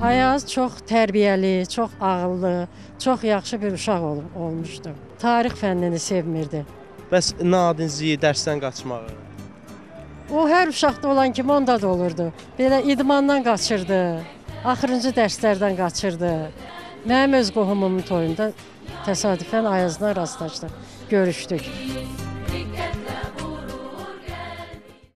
Ayaz çox tərbiyəli, çox ağıllı, çox yaxşı bir uşaq ol olmuşdu. Tarix fənnini sevmirdi. Bəs nadinci dərsdən qaçmağı. O hər uşaqda olan kimi onda da olurdu. Belə idmandan qaçırdı. Axırıncı dərslərdən qaçırdı. Mənim öz qohumumun toyunda təsadüfən Ayazla rastlaşdıq, görüşdük.